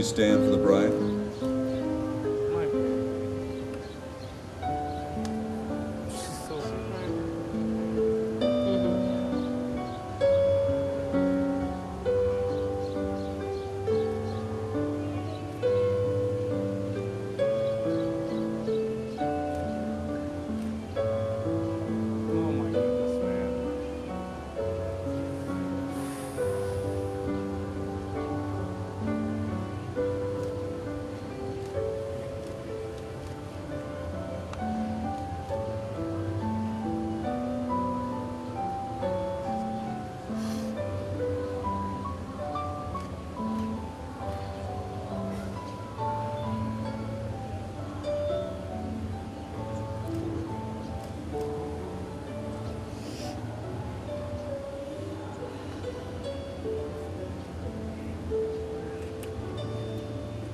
please stand for the bride.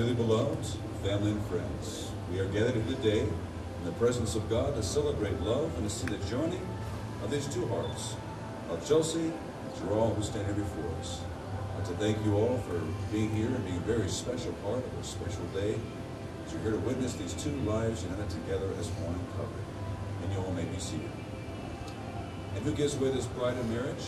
Dearly beloved, family and friends, we are gathered here today in the presence of God to celebrate love and to see the joining of these two hearts, of Chelsea and Gerall, who stand here before us. I'd to thank you all for being here and being a very special part of a special day as you're here to witness these two lives united together as one covenant. And you all may be seated. And who gives away this bride in marriage?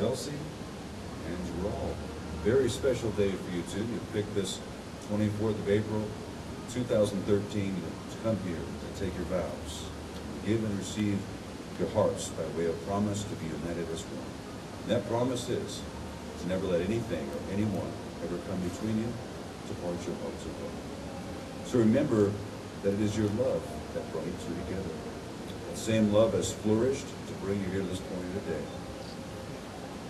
Chelsea and Gerall. Very special day for you two. You picked this 24th of April, 2013 to come here to take your vows, give and receive your hearts by way of promise to be united as one. And that promise is to never let anything or anyone ever come between you to part your hearts apart. So remember that it is your love that brought you two together. That same love has flourished to bring you here to this point today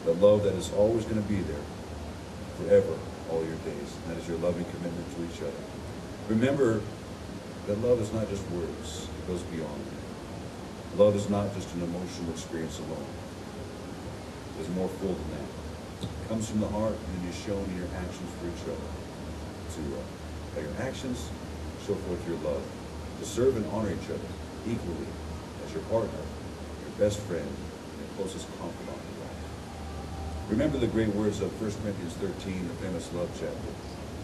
the love that is always going to be there forever, all your days. And that is your loving commitment to each other. Remember that love is not just words, it goes beyond. That. Love is not just an emotional experience alone. It is more full than that. It comes from the heart and is shown in your actions for each other. To, uh, your actions, show forth your love. To serve and honor each other equally as your partner, your best friend, and your closest confidant. Remember the great words of 1 Corinthians 13, the famous love chapter.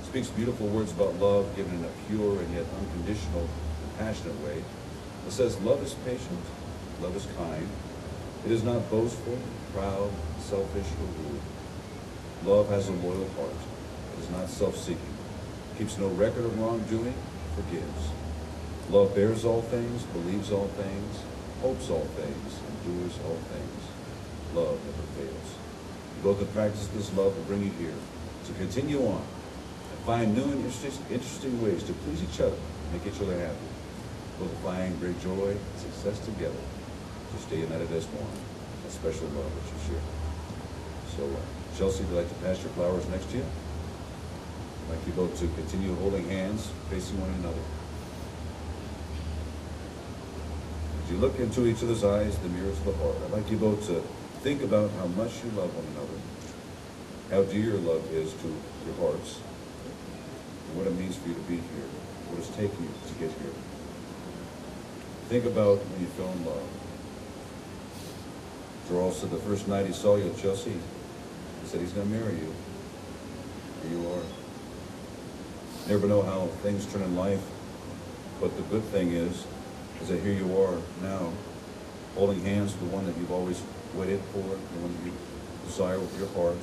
It speaks beautiful words about love given in a pure and yet unconditional passionate way. It says, love is patient, love is kind. It is not boastful, proud, selfish, or rude. Love has a loyal heart. It is not self-seeking. Keeps no record of wrongdoing, forgives. Love bears all things, believes all things, hopes all things, endures all things. Love never fails. Go to practice this love will bring you here. So continue on and find new and interesting, ways to please each other, make each other happy. Go to find great joy and success together. To stay united as one. A special love that you share. So, uh, Chelsea, would you like to pass your flowers next to you? I'd like you both to continue holding hands, facing one another. As you look into each other's eyes, the mirrors of the heart, I'd like you both to think about how much you love one another, how dear your love is to your hearts, and what it means for you to be here, what it's taken you to get here. Think about when you fell in love. Gerall said the first night he saw you at Chelsea, he said he's going to marry you. Here you are. Never know how things turn in life, but the good thing is, is that here you are now, holding hands with the one that you've always waited for, the one that you desire with your heart.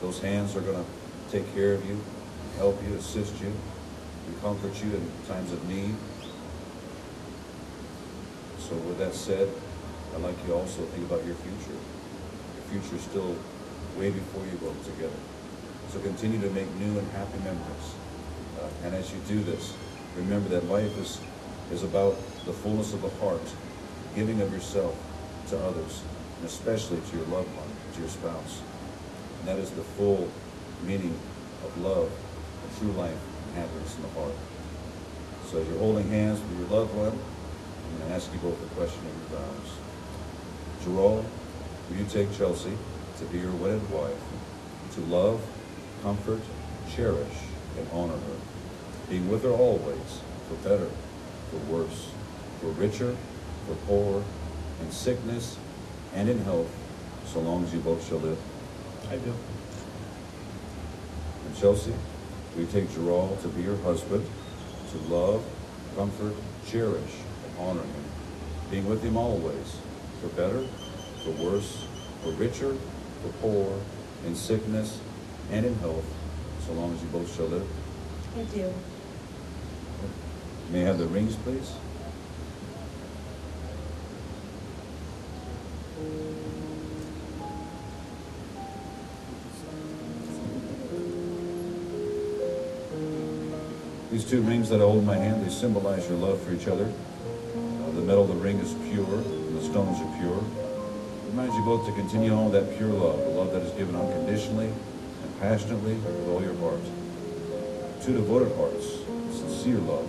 Those hands are going to take care of you, help you, assist you, and comfort you in times of need. So with that said, I'd like you also to think about your future. Your future is still way before you both together. So continue to make new and happy memories. Uh, and as you do this, remember that life is is about the fullness of the heart, giving of yourself to others, and especially to your loved one, to your spouse. And that is the full meaning of love, and true life, and happiness in the heart. So as you're holding hands with your loved one, I'm going to ask you both the question of your vows. Gerall, will you take Chelsea to be your wedded wife, to love, comfort, cherish, and honor her, being with her always, for better, for worse, for richer, for poorer, in sickness and in health, so long as you both shall live? I do. And Chelsea, we take Gerall to be your husband, to love, comfort, cherish, and honor him, being with him always, for better, for worse, for richer, for poor, in sickness and in health, so long as you both shall live? I do. May I have the rings, please? These two rings that I hold in my hand, they symbolize your love for each other. Uh, the metal of the ring is pure, and the stones are pure. It reminds you both to continue on with that pure love, the love that is given unconditionally and passionately with all your heart. Two devoted hearts, sincere love.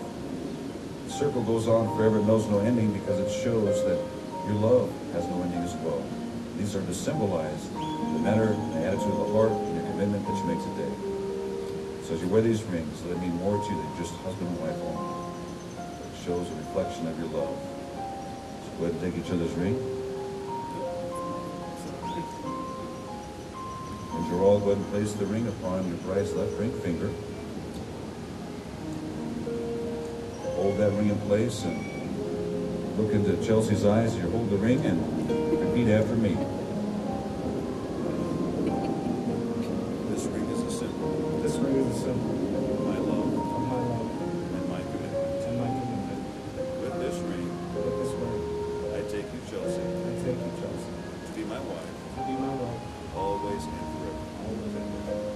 The circle goes on forever, it knows no ending because it shows that your love has no ending as well. These are to symbolize the manner and the attitude of the heart and your commitment that you make today. So as you wear these rings, let it mean more to you than just husband and wife only. It shows a reflection of your love. So go ahead and take each other's ring. And Gerall, go ahead and place the ring upon your bride's left ring finger. Hold that ring in place and look into Chelsea's eyes. You hold the ring and repeat after me. This ring is a symbol This ring is a symbol of my love of my love and my commitment. and my commitment. With this ring, With this ring, I take you, Chelsea, I take you, Chelsea, to be my wife, to be my wife, always and forever. always and forever.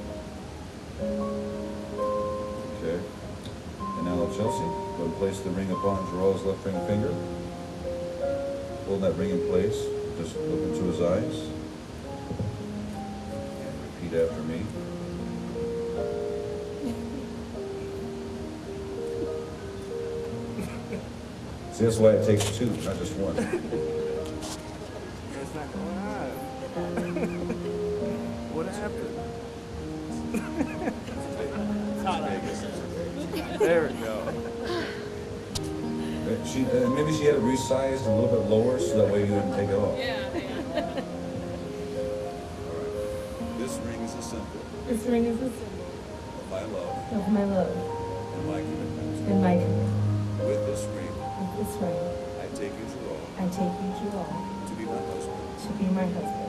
Okay. And now, Chelsea, go and place the ring upon Gerall's left ring finger. Hold that ring in place. Just look into his eyes. And repeat after me. See, that's why it takes two, not just one. It's not going on. What happened? There we go. She, uh, maybe she had it resized a little bit lower so that way you wouldn't take it off. Yeah, All right. This ring is a symbol. This ring is a symbol. Of my love. Of my love. And my commitment. and my commitment. With this ring, With this ring, I take you to all. I take you Gerall. To be my husband, to be my husband,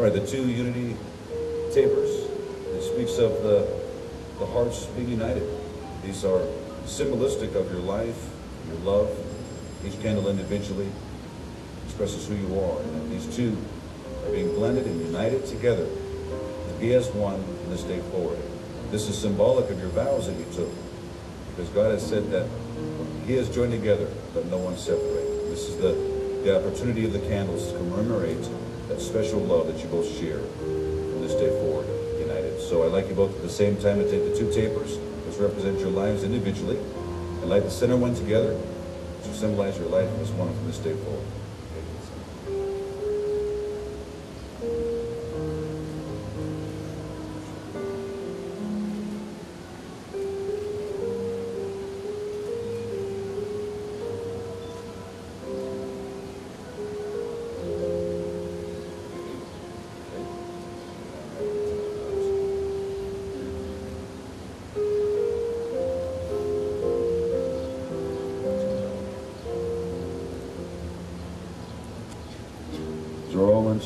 Right, the two unity tapers, it speaks of the, the hearts being united. These are symbolistic of your life, your love. Each candle individually expresses who you are. And these two are being blended and united together to be as one from this day forward. This is symbolic of your vows that you took. Because God has said that He has joined together, but no one separate. This is the, the opportunity of the candles to commemorate that special love that you both share from this day forward, united. So I'd like you both at the same time to take the two tapers, which represent your lives individually, and light the center one together to symbolize your life as one from this day forward.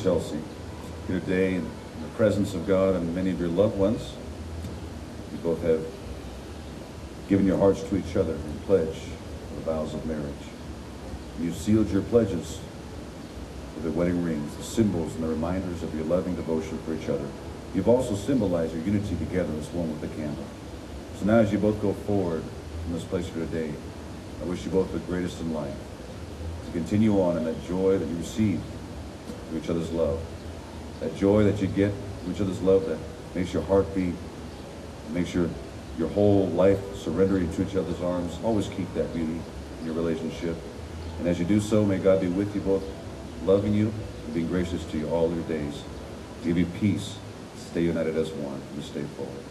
Chelsea, here today in the presence of God and many of your loved ones. You both have given your hearts to each other in pledge the vows of marriage. You sealed your pledges with the wedding rings, the symbols and the reminders of your loving devotion for each other. You've also symbolized your unity together as one with the candle. So now as you both go forward from this place here today, I wish you both the greatest in life. To continue on in that joy that you receive each other's love. That joy that you get through each other's love that makes your heart beat, makes your, your whole life surrendering to each other's arms. Always keep that beauty in your relationship. And as you do so, may God be with you both, loving you and being gracious to you all your days. Give you peace. Stay united as one and stay forward.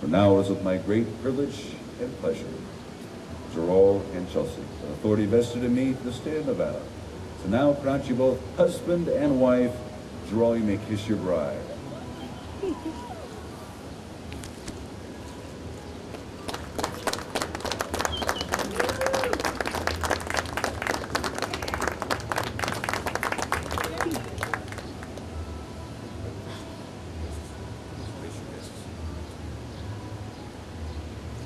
For now, it is with my great privilege and pleasure, Gerall and Chelsea, the authority vested in me for the state of Nevada. So now, pronounce you both husband and wife. Gerall, you may kiss your bride.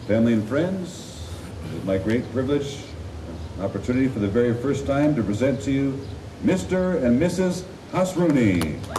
Family and friends, it is my great privilege, opportunity for the very first time to present to you Mr. and Mrs. Hasrouni.